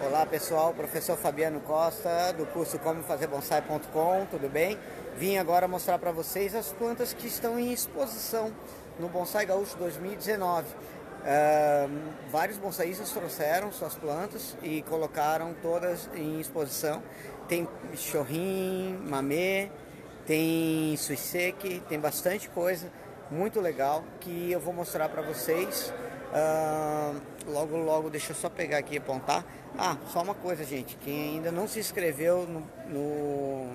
Olá pessoal, professor Fabiano Costa do curso como fazer bonsai.com, tudo bem? Vim agora mostrar para vocês as plantas que estão em exposição no Bonsai Gaúcho 2019. Uh, vários bonsaístas trouxeram suas plantas e colocaram todas em exposição. Tem chorrim, mamê, tem suisseque, tem bastante coisa muito legal que eu vou mostrar para vocês. Uh, logo, logo, deixa eu só pegar aqui e apontar. Ah, só uma coisa, gente. Quem ainda não se inscreveu no, no,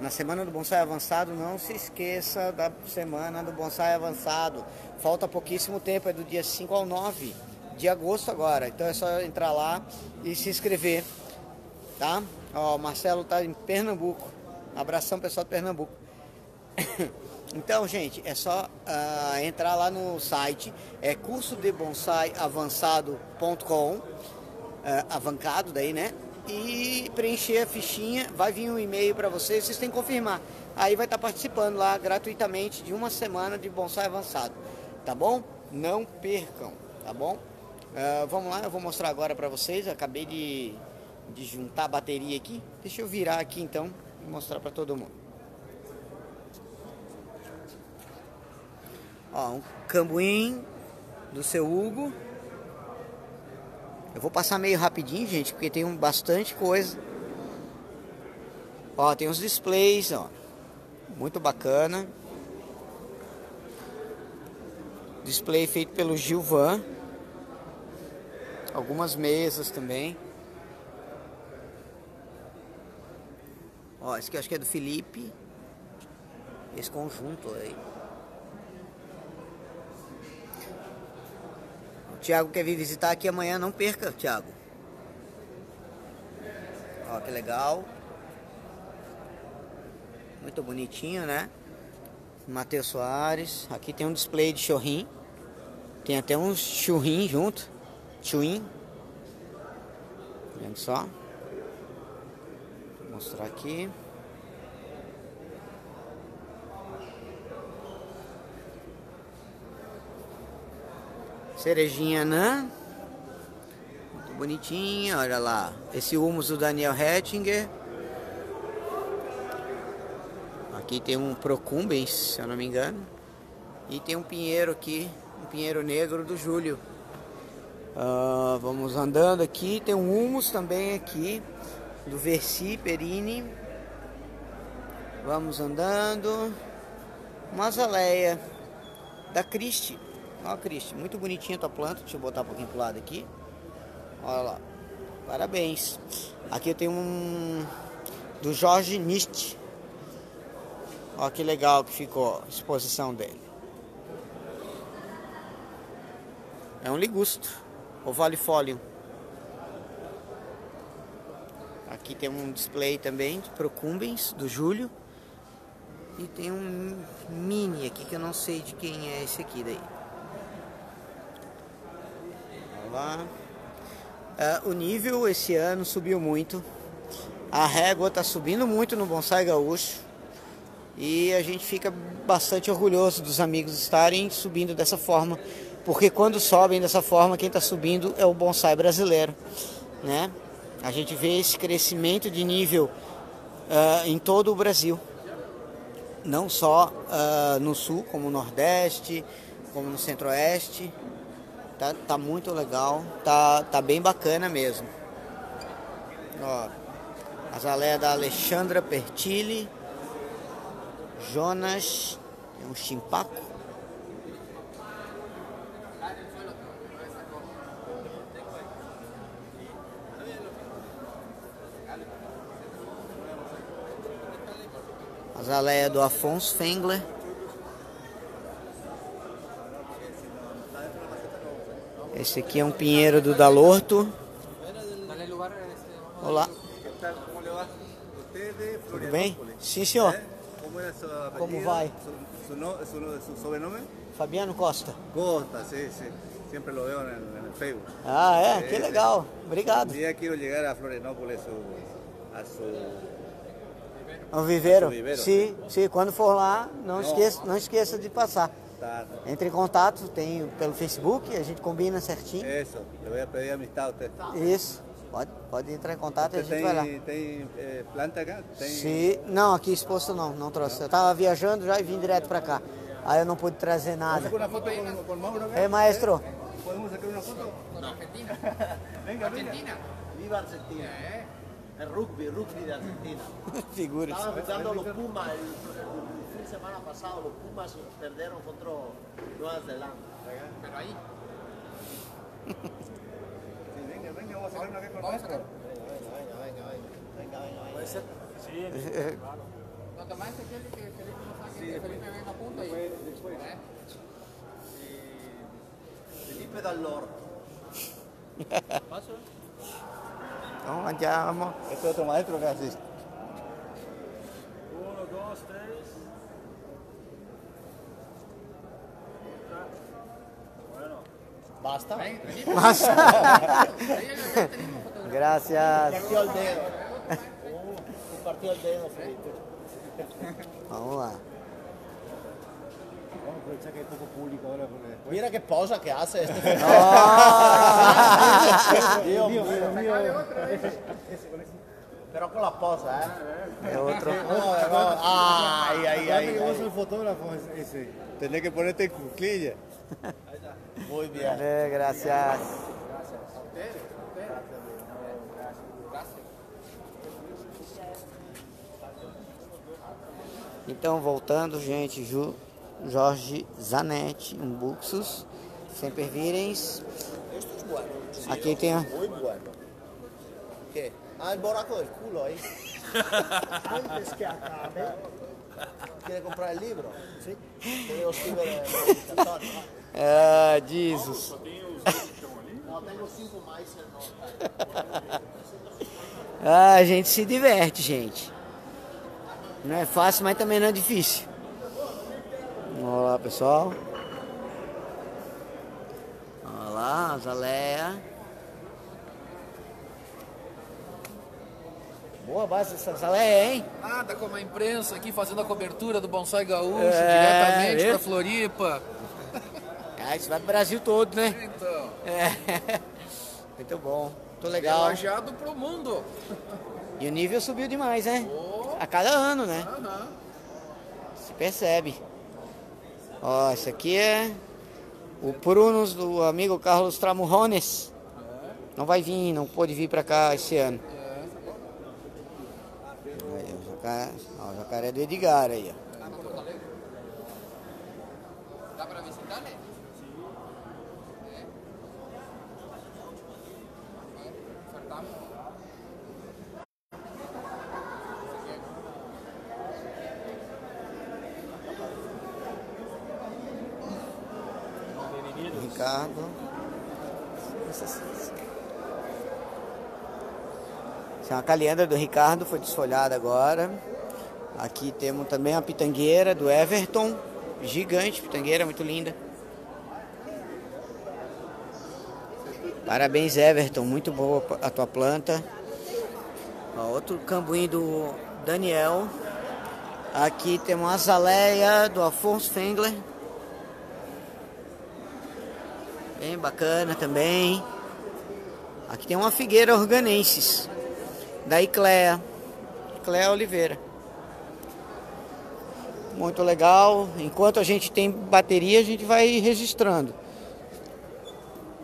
na Semana do Bonsai Avançado, não se esqueça da Semana do Bonsai Avançado. Falta pouquíssimo tempo, é do dia 5 ao 9 de agosto agora. Então é só entrar lá e se inscrever. Tá? Ó, o Marcelo tá em Pernambuco. Abração pessoal de Pernambuco. Então, gente, é só uh, entrar lá no site, é curso de bonsai avançado.com, uh, avancado daí, né? E preencher a fichinha, vai vir um e-mail para vocês, vocês têm que confirmar. Aí vai estar tá participando lá gratuitamente de uma semana de bonsai avançado, tá bom? Não percam, tá bom? Uh, vamos lá, eu vou mostrar agora para vocês. Eu acabei de, de juntar a bateria aqui. Deixa eu virar aqui então e mostrar para todo mundo. Ó, um cambuim do seu Hugo. Eu vou passar meio rapidinho, gente, porque tem um, bastante coisa. Ó, tem os displays, ó. Muito bacana. Display feito pelo Gilvan. Algumas mesas também. Ó, esse aqui eu acho que é do Felipe. Esse conjunto aí. Tiago quer vir visitar aqui amanhã, não perca, Tiago. Ó, que legal. Muito bonitinho, né? Matheus Soares. Aqui tem um display de churrim. Tem até uns churrim junto. Chuim. Vendo só. Vou mostrar aqui. Cerejinha Anã. Muito bonitinha, olha lá. Esse humus do Daniel Hettinger. Aqui tem um Procumbens, se eu não me engano. E tem um pinheiro aqui, um pinheiro negro do Júlio. Uh, vamos andando aqui. Tem um humus também aqui, do Versi Perini. Vamos andando. Uma azaleia da Christie. Ó, Cristi, muito bonitinha a tua planta. Deixa eu botar um pouquinho pro lado aqui. Olha lá. Parabéns. Aqui eu tenho um do Jorge Nist. Olha que legal que ficou a exposição dele. É um ligusto, ovalifólio. Aqui tem um display também de Procumbens, do Júlio. E tem um mini aqui que eu não sei de quem é esse aqui daí lá. Uh, o nível esse ano subiu muito. A régua está subindo muito no Bonsai Gaúcho. E a gente fica bastante orgulhoso dos amigos estarem subindo dessa forma. Porque quando sobem dessa forma, quem está subindo é o bonsai brasileiro. Né? A gente vê esse crescimento de nível uh, em todo o Brasil. Não só uh, no sul, como no Nordeste, como no Centro-Oeste, Tá, tá muito legal, tá, tá bem bacana mesmo. Ó, azaleia da Alexandra Pertilli, Jonas, um chimpaco. Azaleia do Afonso Fengler. Esse aqui é um pinheiro do Dalorto. Olá. Tudo bem? Sim, senhor. Como vai? Su sobrenome? Fabiano Costa. Costa, sim, sim. Sempre lo veo no Facebook. Ah, é? Que legal. Obrigado. Um dia quero chegar a Florianópolis, a su... Ao viveiro? Sim, sim. Quando for lá, não, Esqueça, não esqueça de passar. Tá. Entre em contato, tem pelo Facebook, a gente combina certinho. Isso, eu vou pedir amistade a você. Isso. Pode, pode entrar em contato e a gente vai lá. tem, tem eh, planta cá? Tem... Sim. Não, aqui exposto não, não trouxe. Eu tava viajando já e vim direto pra cá. Aí eu não pude trazer nada. ¿Una foto con, con Mauro? acá? É, maestro. ¿Podemos sacar una foto? No, Argentina. Venga, venga. Argentina. Viva Argentina. El rugby, rugby de Argentina. Figuras. Estaban jugando los Pumas el, el fin de semana pasado. Los Pumas perdieron contra Nueva Zelanda. Pero ahí. Sí, venga, venga, vamos a sacar una acá con Vamos. Venga, venga, venga. Venga, venga, venga. No, Tomás, ese quiere que Felipe no saque, que Felipe venga a punto y. ¿Eh? Felipe Dallor. Então andiamo. Este es otro maestro que Basta. Fotografía. Gracias. Partió el dedo. Uh, partió el dedo, Felipe. Vamos lá. Vamos a aprovechar que hay poco público ahora porque después... Mira qué posa que hace este. Ah! Dios mío. Pero con la posa, ¿eh? A ver, vamos. Ay, ay, ay. vos sos el fotógrafo ese-. Tenés que ponerte en cuclilla. Muy bien. É, gracias. Então, voltando, gente, Ju, Jorge Zanetti, um Buxus, sempre tiene- Muy bueno. ¿Qué? Ah, el boraco del culo ahí. Antes que acabe. ¿Quiere comprar el libro? Sí. Tiene los libros de. Ah, Jesus. Ah, a gente se diverte, gente. Não é fácil, mas também não é difícil. Vamos lá, pessoal. Olha lá, Boa base dessa Azaleia, hein? Nada como a imprensa aqui fazendo a cobertura do Bonsai Gaúcho É, diretamente pra Floripa. Ah, isso vai pro Brasil todo, né? Então, É. Muito bom. Muito legal. elogiado pro mundo. E o nível subiu demais, né? A cada ano, né? Aham. Se percebe. Ó, esse aqui é o Prunus do amigo Carlos Tramurrones. Não vai vir, não pôde vir pra cá esse ano. Jacaré, ó, o jacaré do Edgar aí, ó. Dá pra visitar, né? É. Vai, ofertamos. Ricardo. Essa uma calhenda do Ricardo, foi desfolhada agora. Aqui temos também a pitangueira do Everton. Gigante, pitangueira, muito linda. Parabéns, Everton, muito boa a tua planta. Ó, outro cambuim do Daniel. Aqui temos a azaleia do Afonso Fengler. Bem bacana também. Aqui tem uma figueira organensis. Da Iclea. Iclea Oliveira. Muito legal. Enquanto a gente tem bateria, a gente vai registrando.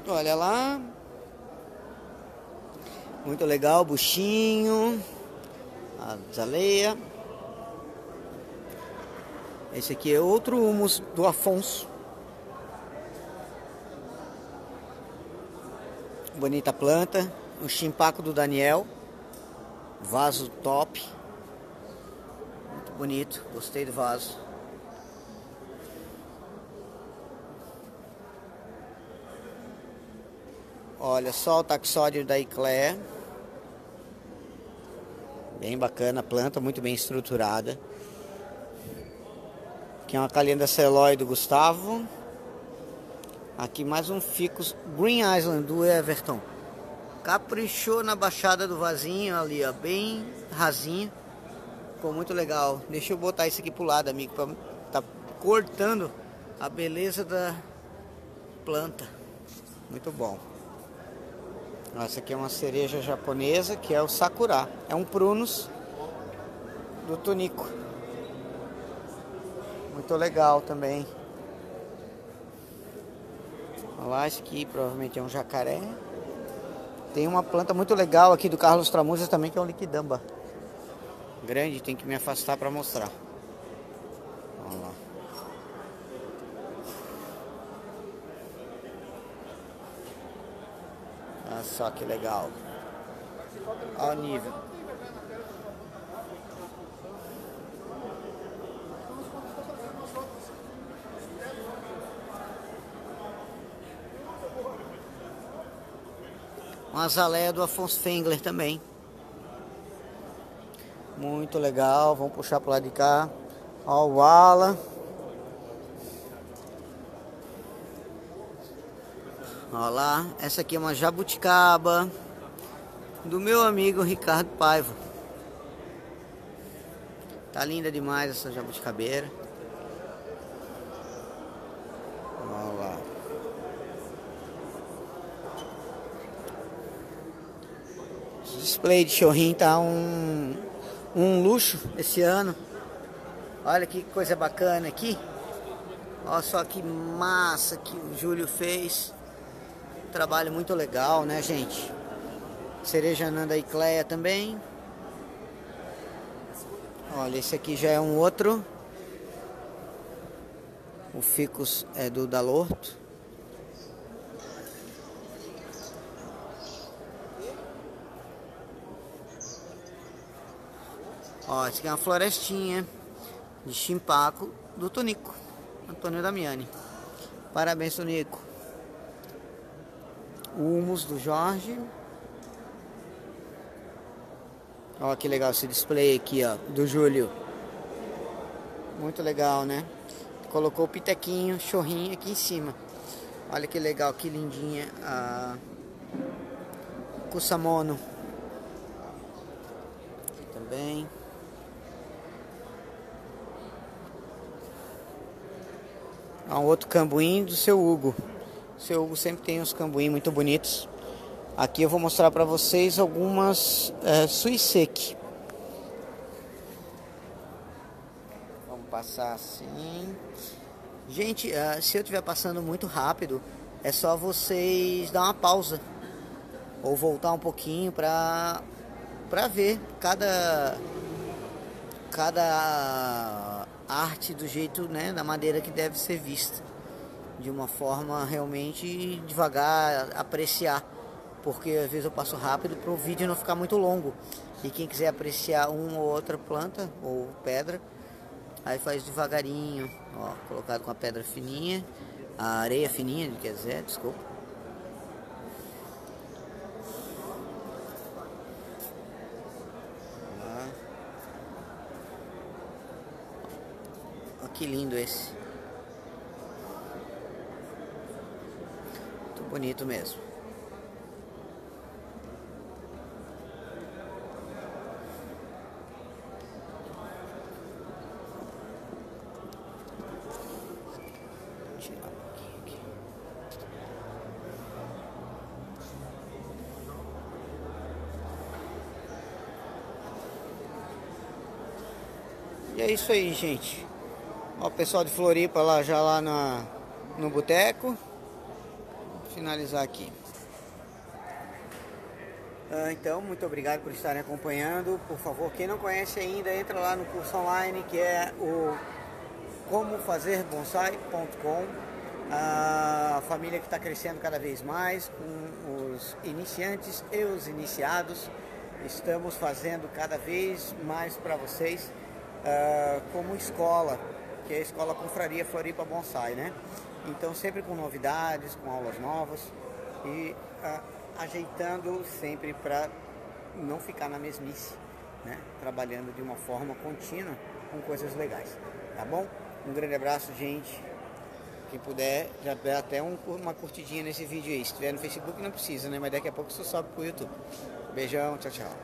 Olha lá. Muito legal, buchinho. A zaleia. Esse aqui é outro humus do Afonso. Bonita planta. O chimpaco do Daniel. Vaso top. Muito bonito. Gostei do vaso. Olha só o taxódio da Iclé. Bem bacana planta, muito bem estruturada. Aqui é uma calenda celóide do Gustavo. Aqui mais um Ficus Green Island do Everton. Caprichou na baixada do vasinho ali, ó, bem rasinho. Ficou muito legal. Deixa eu botar isso aqui pro lado, amigo, pra tá cortando a beleza da planta. Muito bom. Essa aqui é uma cereja japonesa que é o sakura. É um prunus do tunico. Muito legal também. Olha lá, esse aqui provavelmente é um jacaré. Tem uma planta muito legal aqui do Carlos Tramuzas também, que é um liquidamba. Grande, tem que me afastar para mostrar. Olha lá. Olha só que legal. Olha o nível. Uma azaleia do Afonso Fengler também. Muito legal. Vamos puxar para lado de cá. Ó o ala. Ó lá. Essa aqui é uma jabuticaba. Do meu amigo Ricardo Paiva. Tá linda demais essa jabuticabeira. O display de chorrinho tá um, um luxo esse ano. Olha que coisa bacana aqui. Olha só que massa que o Júlio fez. Trabalho muito legal, né, gente? Cereja Nanda e Cleia também. Olha, esse aqui já é um outro. O Ficus é do Dalorto. Ó, esse aqui é uma florestinha de chimpaco do Tonico, Antônio Damiani. Parabéns, Tonico. Humus do Jorge. Ó, que legal esse display aqui, ó, do Júlio. Muito legal, né? Colocou o pitequinho, chorrinho aqui em cima. Olha que legal, que lindinha a Cusamono. Aqui também. Há um outro cambuim do seu Hugo. O seu Hugo sempre tem uns cambuim muito bonitos. Aqui eu vou mostrar para vocês algumas é, suisec. Vamos passar assim. Gente, uh, se eu estiver passando muito rápido, é só vocês dar uma pausa ou voltar um pouquinho para para ver cada cada arte do jeito, né, da maneira que deve ser vista, de uma forma realmente devagar, apreciar, porque às vezes eu passo rápido para o vídeo não ficar muito longo. E quem quiser apreciar uma ou outra planta ou pedra, aí faz devagarinho, ó, colocado com a pedra fininha, a areia fininha, quer dizer, desculpa. Que lindo esse. Muito bonito mesmo. E é isso aí, gente. Ó, o pessoal de Floripa lá já lá na, no boteco. Finalizar aqui. Ah, então, muito obrigado por estarem acompanhando. Por favor, quem não conhece ainda, entra lá no curso online que é o como fazer bonsai.com. A família que está crescendo cada vez mais, com os iniciantes e os iniciados. Estamos fazendo cada vez mais para vocês uh, como escola que é a Escola Confraria Floripa Bonsai, né? Então sempre com novidades, com aulas novas e ah, ajeitando sempre para não ficar na mesmice, né? Trabalhando de uma forma contínua com coisas legais, tá bom? Um grande abraço, gente. Quem puder, já dá até um, uma curtidinha nesse vídeo aí. Se tiver no Facebook não precisa, né? Mas daqui a pouco você sobe pro YouTube. Beijão, tchau, tchau.